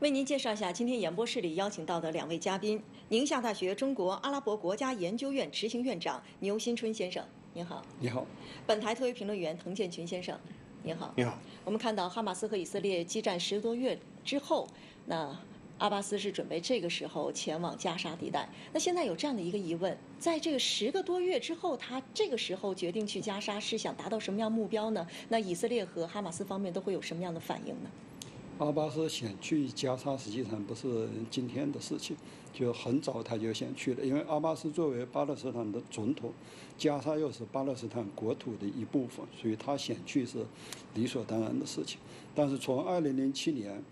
为您介绍一下今天演播室里邀请到的两位嘉宾：宁夏大学中国阿拉伯国家研究院执行院长牛新春先生，您好；你好，本台特约评论员滕建群先生，您好。你好。我们看到哈马斯和以色列激战十多月之后，那阿巴斯是准备这个时候前往加沙地带。那现在有这样的一个疑问：在这个十个多月之后，他这个时候决定去加沙，是想达到什么样目标呢？那以色列和哈马斯方面都会有什么样的反应呢？阿巴斯想去加沙，实际上不是今天的事情，就很早他就想去了。因为阿巴斯作为巴勒斯坦的总统，加沙又是巴勒斯坦国土的一部分，所以他想去是理所当然的事情。但是从二零零七年。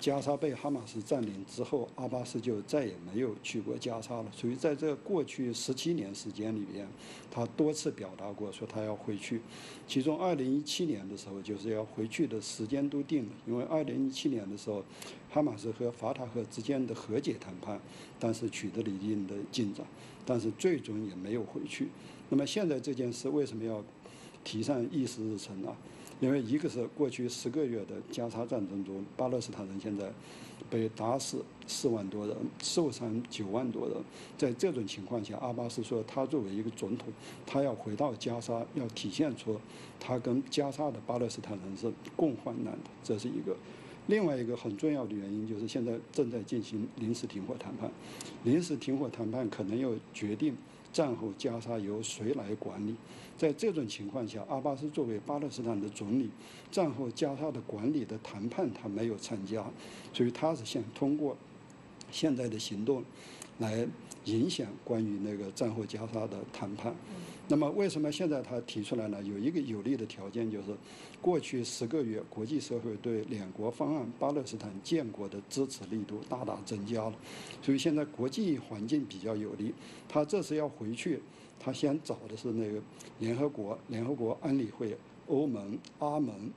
加沙被哈马斯占领之后，阿巴斯就再也没有去过加沙了。所以在这过去十七年时间里边，他多次表达过说他要回去。其中二零一七年的时候，就是要回去的时间都定了，因为二零一七年的时候，哈马斯和法塔赫之间的和解谈判，但是取得了一定的进展，但是最终也没有回去。那么现在这件事为什么要提上议事日程呢？因为一个是过去十个月的加沙战争中，巴勒斯坦人现在被打死四万多人，受伤九万多人。在这种情况下，阿巴斯说，他作为一个总统，他要回到加沙，要体现出他跟加沙的巴勒斯坦人是共患难的，这是一个。另外一个很重要的原因就是现在正在进行临时停火谈判，临时停火谈判可能要决定。战后加沙由谁来管理？在这种情况下，阿巴斯作为巴勒斯坦的总理，战后加沙的管理的谈判他没有参加，所以他是想通过现在的行动来。影响关于那个战后加沙的谈判，那么为什么现在他提出来呢？有一个有利的条件，就是过去十个月国际社会对两国方案巴勒斯坦建国的支持力度大大增加了，所以现在国际环境比较有利。他这次要回去，他先找的是那个联合国、联合国安理会、欧盟、阿盟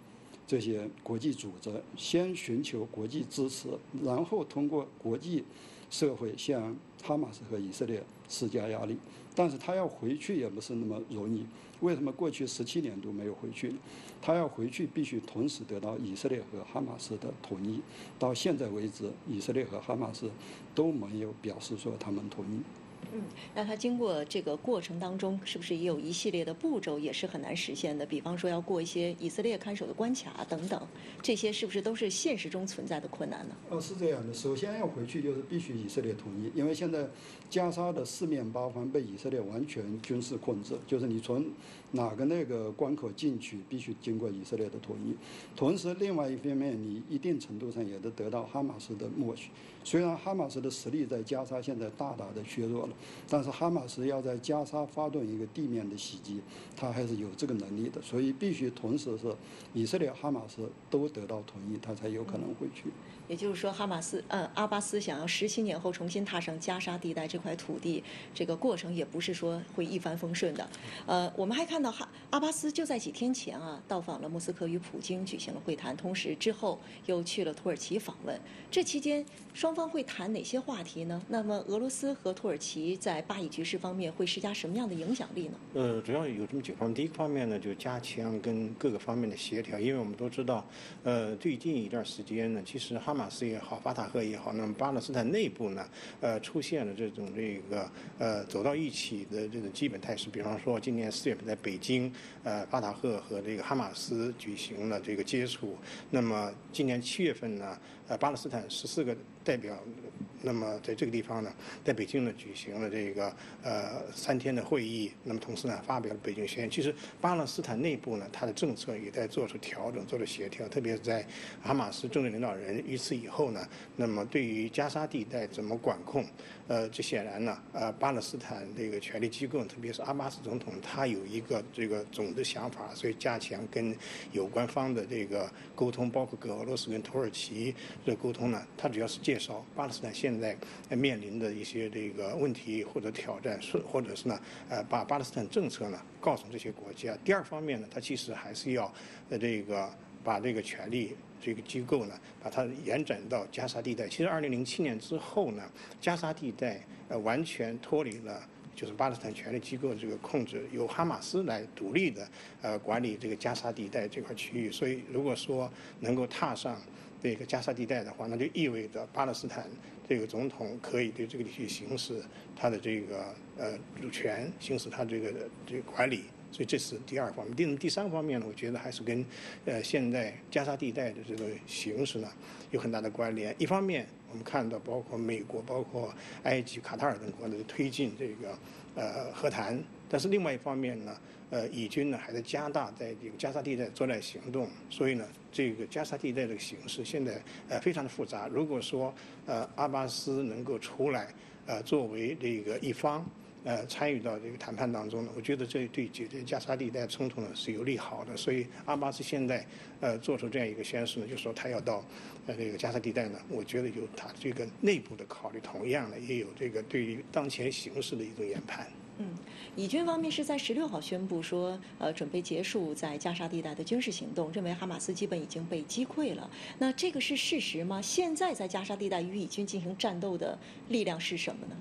这些国际组织，先寻求国际支持，然后通过国际。社会向哈马斯和以色列施加压力，但是他要回去也不是那么容易。为什么过去十七年都没有回去？他要回去必须同时得到以色列和哈马斯的同意。到现在为止，以色列和哈马斯都没有表示说他们同意。嗯，那他经过这个过程当中，是不是也有一系列的步骤，也是很难实现的？比方说要过一些以色列看守的关卡等等，这些是不是都是现实中存在的困难呢？哦，是这样的。首先要回去，就是必须以色列同意，因为现在加沙的四面八方被以色列完全军事控制，就是你从哪个那个关口进去，必须经过以色列的同意。同时，另外一方面，你一定程度上也得得到哈马斯的默许。虽然哈马斯的实力在加沙现在大大的削弱了。但是哈马斯要在加沙发动一个地面的袭击，他还是有这个能力的，所以必须同时是以色列、哈马斯都得到同意，他才有可能回去。也就是说，哈马斯，嗯，阿巴斯想要十七年后重新踏上加沙地带这块土地，这个过程也不是说会一帆风顺的。呃，我们还看到哈阿巴斯就在几天前啊，到访了莫斯科，与普京举行了会谈，同时之后又去了土耳其访问。这期间双方会谈哪些话题呢？那么俄罗斯和土耳其在巴以局势方面会施加什么样的影响力呢？呃，主要有这么几方面。第一个方面呢，就加强跟各个方面的协调，因为我们都知道，呃，最近一段时间呢，其实哈。马斯也好，法塔赫也好，那么巴勒斯坦内部呢，呃，出现了这种这个呃走到一起的这个基本态势。比方说，今年四月份在北京，呃，巴塔赫和这个哈马斯举行了这个接触。那么今年七月份呢，呃，巴勒斯坦十四个代表。那么在这个地方呢，在北京呢举行了这个呃三天的会议。那么同时呢，发表了北京宣言。其实巴勒斯坦内部呢，它的政策也在做出调整，做出协调。特别是在哈马斯政治领导人遇刺以后呢，那么对于加沙地带怎么管控，呃，这显然呢，呃，巴勒斯坦这个权力机构，特别是阿巴斯总统，他有一个这个总的想法，所以加强跟有关方的这个沟通，包括跟俄罗斯跟土耳其的沟通呢，他主要是介绍巴勒斯坦现现在面临的一些这个问题或者挑战，是或者是呢，呃，把巴勒斯坦政策呢告诉这些国家。第二方面呢，它其实还是要呃这个把这个权力这个机构呢，把它延展到加沙地带。其实二零零七年之后呢，加沙地带呃完全脱离了就是巴勒斯坦权力机构这个控制，由哈马斯来独立的呃管理这个加沙地带这块区域。所以如果说能够踏上。这个加沙地带的话，那就意味着巴勒斯坦这个总统可以对这个地区行使他的这个呃主权，行使他这个这个管理。所以这是第二方面。第第三方面呢，我觉得还是跟呃现在加沙地带的这个形势呢有很大的关联。一方面，我们看到包括美国、包括埃及、卡塔尔等国的推进这个呃和谈，但是另外一方面呢，呃，以军呢还在加大在这个加沙地带作战行动。所以呢，这个加沙地带这个形势现在呃非常的复杂。如果说呃阿巴斯能够出来呃作为这个一方。呃，参与到这个谈判当中呢，我觉得这对解决加沙地带冲突呢是有利好的。所以阿巴斯现在呃做出这样一个宣誓呢，就说他要到呃这个加沙地带呢，我觉得有他这个内部的考虑，同样呢也有这个对于当前形势的一种研判。嗯，以军方面是在十六号宣布说，呃，准备结束在加沙地带的军事行动，认为哈马斯基本已经被击溃了。那这个是事实吗？现在在加沙地带与以军进行战斗的力量是什么呢？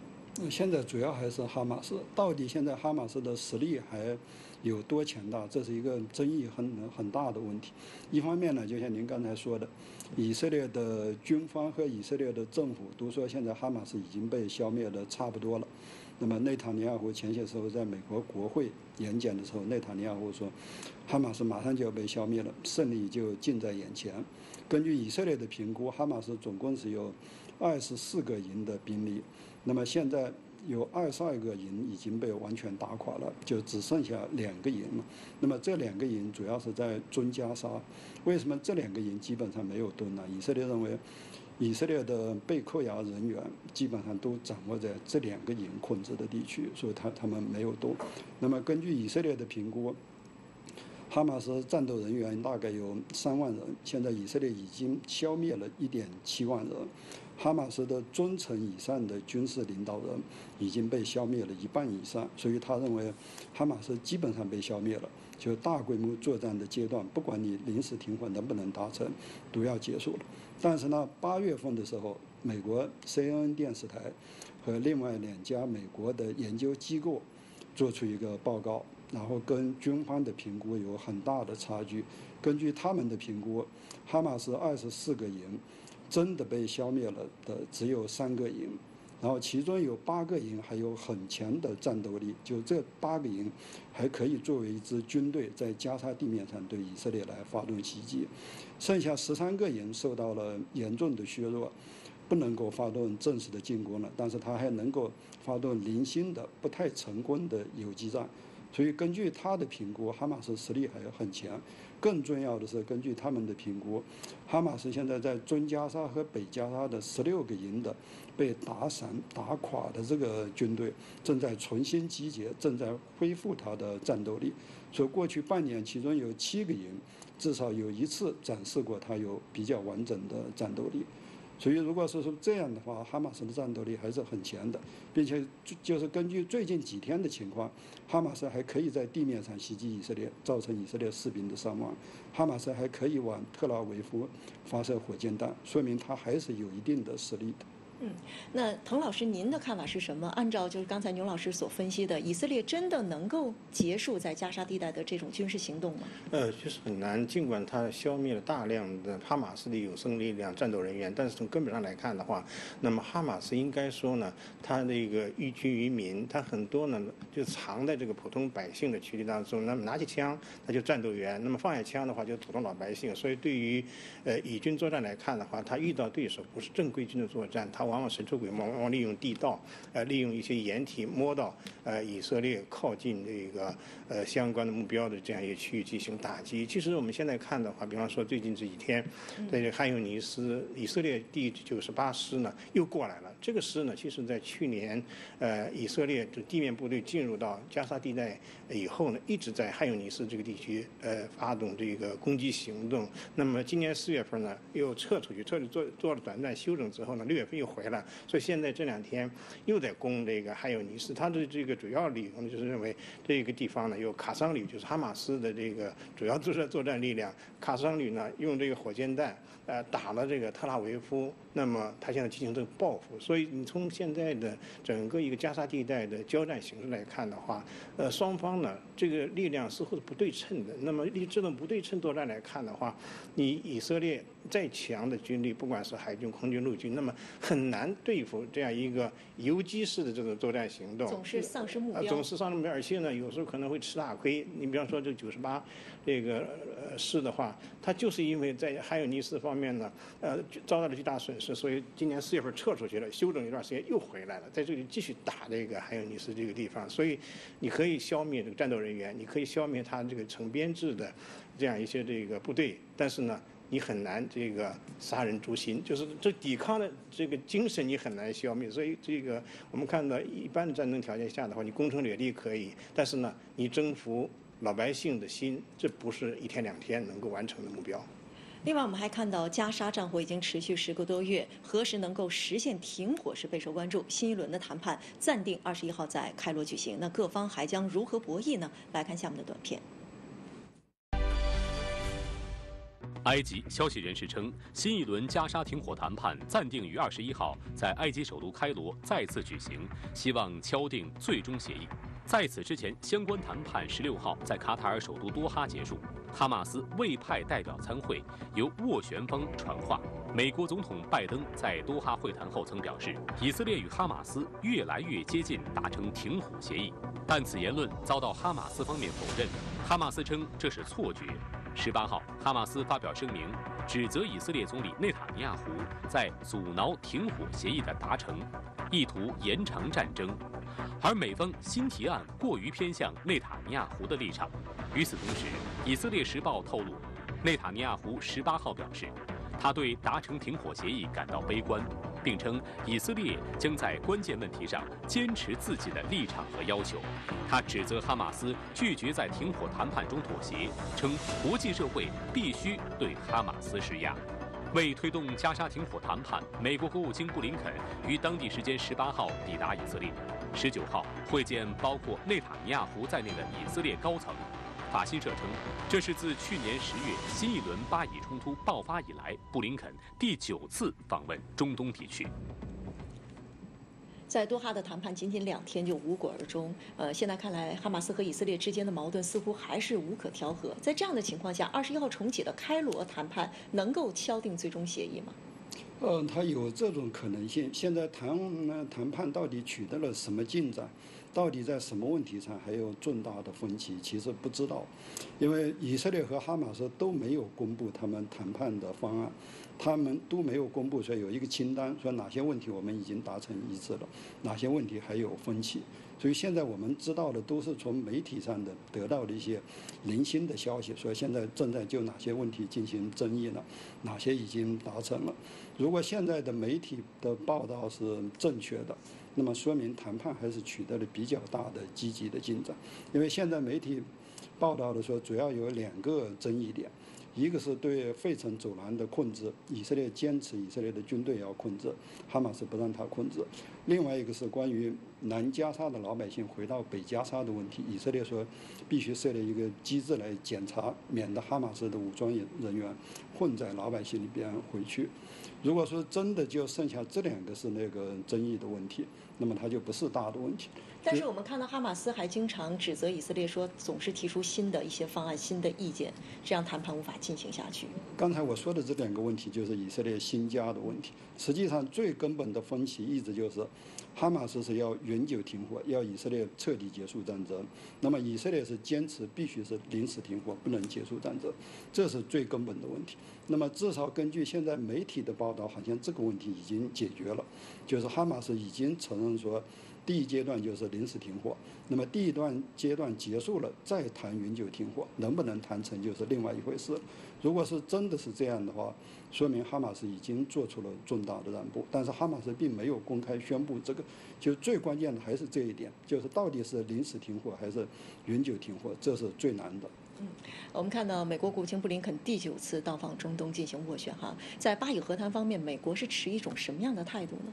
现在主要还是哈马斯，到底现在哈马斯的实力还有多强大？这是一个争议很很大的问题。一方面呢，就像您刚才说的，以色列的军方和以色列的政府都说现在哈马斯已经被消灭的差不多了。那么内塔尼亚胡前些时候在美国国会演讲的时候，内塔尼亚胡说，哈马斯马上就要被消灭了，胜利就近在眼前。根据以色列的评估，哈马斯总共是有二十四个营的兵力。那么现在有二十二个营已经被完全打垮了，就只剩下两个营了。那么这两个营主要是在中加沙。为什么这两个营基本上没有蹲呢？以色列认为，以色列的被扣押人员基本上都掌握在这两个营控制的地区，所以他他们没有动。那么根据以色列的评估，哈马斯战斗人员大概有三万人，现在以色列已经消灭了一点七万人。哈马斯的中层以上的军事领导人已经被消灭了一半以上，所以他认为哈马斯基本上被消灭了，就大规模作战的阶段，不管你临时停火能不能达成，都要结束了。但是呢，八月份的时候，美国 CNN 电视台和另外两家美国的研究机构做出一个报告，然后跟军方的评估有很大的差距。根据他们的评估，哈马斯二十四个营。真的被消灭了的只有三个营，然后其中有八个营还有很强的战斗力，就这八个营还可以作为一支军队在加沙地面上对以色列来发动袭击，剩下十三个营受到了严重的削弱，不能够发动正式的进攻了，但是他还能够发动零星的不太成功的游击战，所以根据他的评估，哈马斯实力还很强。更重要的是，根据他们的评估，哈马斯现在在中加沙和北加沙的十六个营的被打散、打垮的这个军队正在重新集结，正在恢复他的战斗力。所以过去半年，其中有七个营至少有一次展示过他有比较完整的战斗力。所以，如果是说这样的话，哈马斯的战斗力还是很强的，并且就就是根据最近几天的情况，哈马斯还可以在地面上袭击以色列，造成以色列士兵的伤亡。哈马斯还可以往特拉维夫发射火箭弹，说明他还是有一定的实力的。嗯，那滕老师，您的看法是什么？按照就是刚才牛老师所分析的，以色列真的能够结束在加沙地带的这种军事行动吗？呃，确实很难。尽管他消灭了大量的哈马斯的有生力量、战斗人员，但是从根本上来看的话，那么哈马斯应该说呢，他那个寓居于民，他很多呢就藏在这个普通百姓的区域当中。那么拿起枪，他就战斗员；那么放下枪的话，就普通老百姓。所以对于呃以军作战来看的话，他遇到对手不是正规军的作战，他往往神出鬼没，往往利用地道，呃，利用一些掩体摸到呃以色列靠近这个呃相关的目标的这样一个区域进行打击。其实我们现在看的话，比方说最近这几天，在这汉尤尼斯，以色列第九十八师呢又过来了。这个师呢，其实在去年，呃，以色列的地面部队进入到加沙地带以后呢，一直在汉尤尼斯这个地区呃发动这个攻击行动。那么今年四月份呢，又撤出去，撤去做做了短暂休整之后呢，六月份又回来。所以现在这两天又在攻这个还有尼斯。他的这个主要理由呢，就是认为这个地方呢有卡桑旅，就是哈马斯的这个主要作战作战力量。卡桑旅呢用这个火箭弹呃打了这个特拉维夫，那么他现在进行这个报复。所以你从现在的整个一个加沙地带的交战形势来看的话，呃，双方呢，这。个力量似乎是不对称的。那么以这种不对称作战来看的话，你以色列再强的军力，不管是海军、空军、陆军，那么很难对付这样一个游击式的这种作战行动。总是丧失目标。总是丧失目标，而且呢，有时候可能会吃大亏。你比方说这九十八这个呃师的话，它就是因为在汉尤尼斯方面呢，呃遭到了巨大损失，所以今年四月份撤出去了，休整一段时间又回来了，在这里继续打这个汉尤尼斯这个地方。所以你可以消灭这个战斗人员，你可以消灭他这个成编制的这样一些这个部队，但是呢。你很难这个杀人诛心，就是这抵抗的这个精神你很难消灭。所以这个我们看到一般的战争条件下的话，你攻城略地可以，但是呢，你征服老百姓的心，这不是一天两天能够完成的目标。另外，我们还看到加沙战火已经持续十个多月，何时能够实现停火是备受关注。新一轮的谈判暂定二十一号在开罗举行，那各方还将如何博弈呢？来看下面的短片。埃及消息人士称，新一轮加沙停火谈判暂定于二十一号在埃及首都开罗再次举行，希望敲定最终协议。在此之前，相关谈判十六号在卡塔尔首都多哈结束，哈马斯未派代表参会，由斡旋方传话。美国总统拜登在多哈会谈后曾表示，以色列与哈马斯越来越接近达成停火协议，但此言论遭到哈马斯方面否认。哈马斯称这是错觉。十八号，哈马斯发表声明，指责以色列总理内塔尼亚胡在阻挠停火协议的达成，意图延长战争，而美方新提案过于偏向内塔尼亚胡的立场。与此同时，以色列时报透露，内塔尼亚胡十八号表示，他对达成停火协议感到悲观。并称以色列将在关键问题上坚持自己的立场和要求。他指责哈马斯拒绝在停火谈判中妥协，称国际社会必须对哈马斯施压。为推动加沙停火谈判，美国国务卿布林肯于当地时间十八号抵达以色列，十九号会见包括内塔尼亚胡在内的以色列高层。法新社称，这是自去年十月新一轮巴以冲突爆发以来，布林肯第九次访问中东地区。在多哈的谈判仅仅两天就无果而终。呃，现在看来，哈马斯和以色列之间的矛盾似乎还是无可调和。在这样的情况下，二十一号重启的开罗谈判能够敲定最终协议吗？嗯，他有这种可能性。现在谈谈判到底取得了什么进展？到底在什么问题上还有重大的分歧？其实不知道，因为以色列和哈马斯都没有公布他们谈判的方案，他们都没有公布说有一个清单，说哪些问题我们已经达成一致了，哪些问题还有分歧。所以现在我们知道的都是从媒体上的得到的一些零星的消息，说现在正在就哪些问题进行争议呢，哪些已经达成了。如果现在的媒体的报道是正确的。那么说明谈判还是取得了比较大的积极的进展，因为现在媒体报道的说，主要有两个争议点，一个是对费城走廊的控制，以色列坚持以色列的军队要控制，哈马斯不让他控制；另外一个是关于南加沙的老百姓回到北加沙的问题，以色列说必须设立一个机制来检查，免得哈马斯的武装人员混在老百姓里边回去。如果说真的就剩下这两个是那个争议的问题，那么它就不是大的问题。但是我们看到哈马斯还经常指责以色列说，总是提出新的一些方案、新的意见，这样谈判无法进行下去。刚才我说的这两个问题就是以色列新加的问题。实际上最根本的分歧一直就是，哈马斯是要永久停火，要以色列彻底结束战争。那么以色列是坚持必须是临时停火，不能结束战争，这是最根本的问题。那么至少根据现在媒体的报道，好像这个问题已经解决了，就是哈马斯已经承认说，第一阶段就是临时停火，那么第一段阶段结束了再谈永久停火，能不能谈成就是另外一回事。如果是真的是这样的话，说明哈马斯已经做出了重大的让步，但是哈马斯并没有公开宣布这个，就最关键的还是这一点，就是到底是临时停火还是永久停火，这是最难的。我们看到美国国务卿布林肯第九次到访中东进行斡旋，哈，在巴以和谈方面，美国是持一种什么样的态度呢？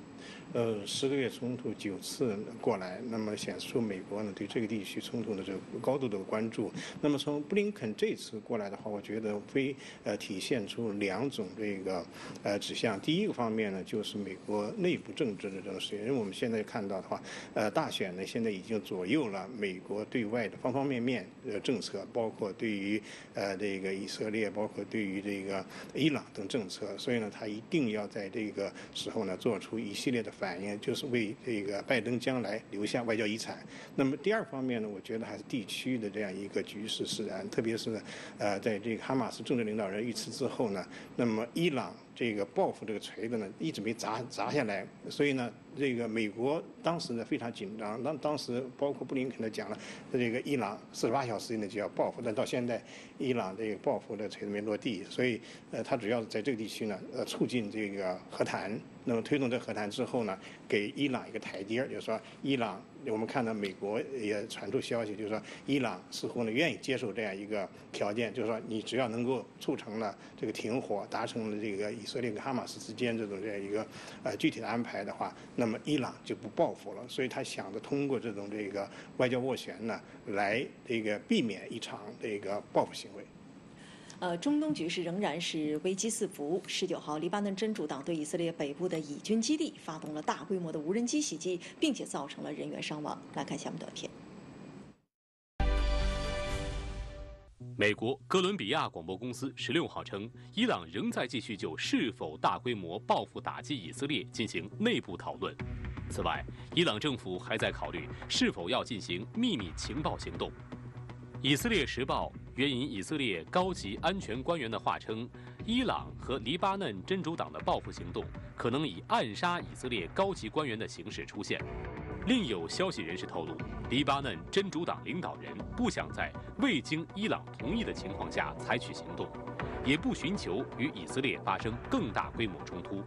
呃，十个月冲突九次过来，那么显示出美国呢对这个地区冲突的这个高度的关注。那么从布林肯这次过来的话，我觉得非呃体现出两种这个呃指向。第一个方面呢，就是美国内部政治的这种事情，因为我们现在看到的话，呃，大选呢现在已经左右了美国对外的方方面面的政策，包括对于呃这个以色列，包括对于这个伊朗等政策，所以呢，他一定要在这个时候呢做出一系列的。反应就是为这个拜登将来留下外交遗产。那么第二方面呢，我觉得还是地区的这样一个局势使然，特别是呃，在这个哈马斯政治领导人遇刺之后呢，那么伊朗。这个报复这个锤子呢，一直没砸砸下来，所以呢，这个美国当时呢非常紧张。当当时包括布林肯都讲了，这个伊朗四十八小时以内就要报复，但到现在，伊朗这个报复的锤子没落地，所以呃，他主要是在这个地区呢，呃，促进这个和谈。那么推动这和谈之后呢，给伊朗一个台阶儿，就是说伊朗。我们看到美国也传出消息，就是说伊朗似乎呢愿意接受这样一个条件，就是说你只要能够促成了这个停火，达成了这个以色列跟哈马斯之间这种这样一个呃具体的安排的话，那么伊朗就不报复了。所以他想着通过这种这个外交斡旋呢，来这个避免一场这个报复行为。呃，中东局势仍然是危机四伏。十九号，黎巴嫩真主党对以色列北部的以军基地发动了大规模的无人机袭击，并且造成了人员伤亡。来看下面短片。美国哥伦比亚广播公司十六号称，伊朗仍在继续就是否大规模报复打击以色列进行内部讨论。此外，伊朗政府还在考虑是否要进行秘密情报行动。以色列时报援引以色列高级安全官员的话称，伊朗和黎巴嫩真主党的报复行动可能以暗杀以色列高级官员的形式出现。另有消息人士透露，黎巴嫩真主党领导人不想在未经伊朗同意的情况下采取行动，也不寻求与以色列发生更大规模冲突。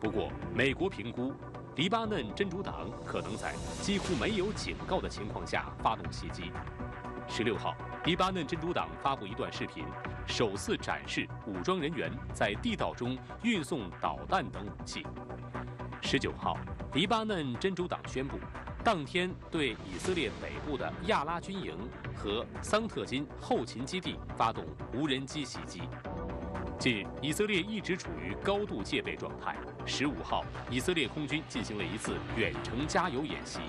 不过，美国评估，黎巴嫩真主党可能在几乎没有警告的情况下发动袭击。十六号，黎巴嫩真主党发布一段视频，首次展示武装人员在地道中运送导弹等武器。十九号，黎巴嫩真主党宣布，当天对以色列北部的亚拉军营和桑特金后勤基地发动无人机袭击。近日，以色列一直处于高度戒备状态。十五号，以色列空军进行了一次远程加油演习。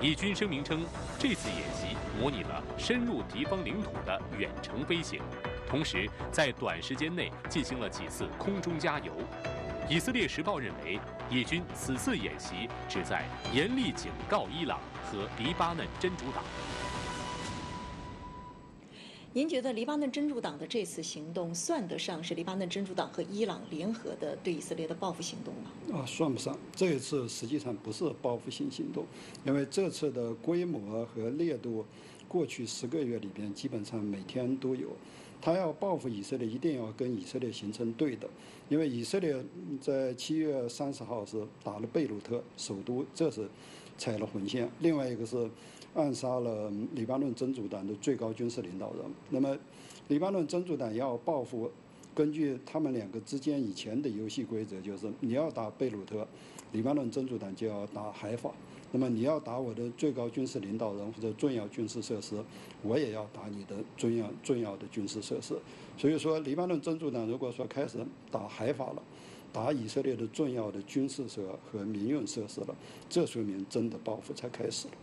以军声明称，这次演习模拟了深入敌方领土的远程飞行，同时在短时间内进行了几次空中加油。以色列时报认为，以军此次演习旨在严厉警告伊朗和黎巴嫩真主党。您觉得黎巴嫩真主党的这次行动算得上是黎巴嫩真主党和伊朗联合的对以色列的报复行动吗？啊，算不上。这一次实际上不是报复性行动，因为这次的规模和烈度，过去十个月里边基本上每天都有。他要报复以色列，一定要跟以色列形成对的，因为以色列在七月三十号是打了贝鲁特首都，这是踩了红线。另外一个是。暗杀了黎巴嫩真主党的最高军事领导人。那么，黎巴嫩真主党要报复，根据他们两个之间以前的游戏规则，就是你要打贝鲁特，黎巴嫩真主党就要打海法。那么你要打我的最高军事领导人或者重要军事设施，我也要打你的重要重要的军事设施。所以说，黎巴嫩真主党如果说开始打海法了，打以色列的重要的军事设和民用设施了，这说明真的报复才开始了。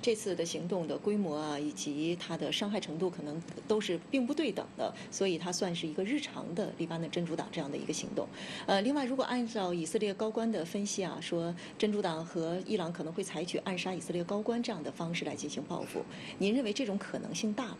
这次的行动的规模啊，以及它的伤害程度，可能都是并不对等的，所以它算是一个日常的黎巴嫩真主党这样的一个行动。呃，另外，如果按照以色列高官的分析啊，说真主党和伊朗可能会采取暗杀以色列高官这样的方式来进行报复，您认为这种可能性大吗？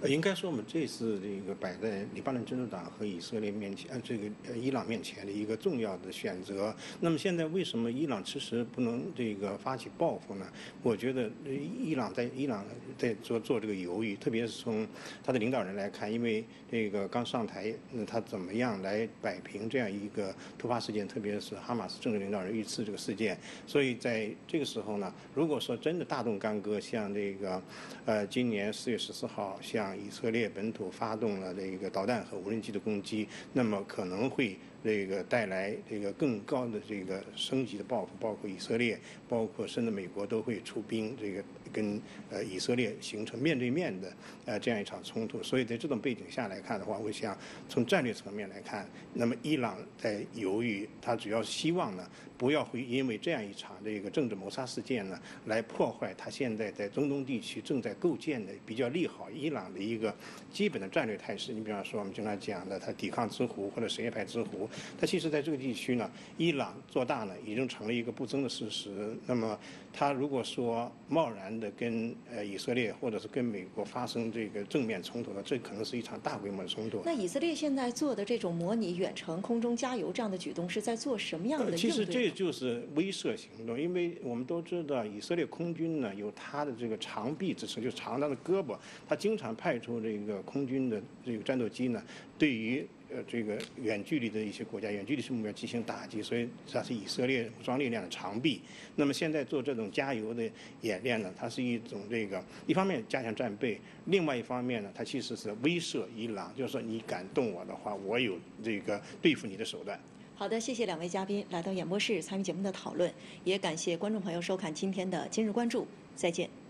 呃，应该说我们这次这个摆在黎巴嫩真主党和以色列面前，呃，这个呃伊朗面前的一个重要的选择。那么现在为什么伊朗迟迟不能这个发起报复呢？我觉得。伊朗在伊朗在做做这个犹豫，特别是从他的领导人来看，因为这个刚上台，那他怎么样来摆平这样一个突发事件，特别是哈马斯政治领导人遇刺这个事件。所以在这个时候呢，如果说真的大动干戈，像这个呃今年四月十四号向以色列本土发动了这个导弹和无人机的攻击，那么可能会这个带来这个更高的这个升级的报复，包括以色列，包括甚至美国都会出兵，这个跟呃以色列形成面对面的呃这样一场冲突。所以在这种背景下来看的话，我想从战略层面来看，那么伊朗在犹豫，他主要希望呢不要会因为这样一场这个政治谋杀事件呢来破坏他现在在中东地区正在构建的比较利好伊朗的一个基本的战略态势。你比方说我们经常讲的，他抵抗之湖或者什叶派之湖。他其实在这个地区呢，伊朗做大呢，已经成了一个不争的事实。那么，他如果说贸然的跟呃以色列或者是跟美国发生这个正面冲突呢，这可能是一场大规模的冲突。那以色列现在做的这种模拟远程空中加油这样的举动，是在做什么样的？其实这就是威慑行动，因为我们都知道，以色列空军呢有它的这个长臂之称，就长长的胳膊，它经常派出这个空军的这个战斗机呢，对于。呃，这个远距离的一些国家，远距离目标进行打击，所以它是以色列武装力量的长臂。那么现在做这种加油的演练呢，它是一种这个一方面加强战备，另外一方面呢，它其实是威慑伊朗，就是说你敢动我的话，我有这个对付你的手段。好的，谢谢两位嘉宾来到演播室参与节目的讨论，也感谢观众朋友收看今天的今日关注，再见。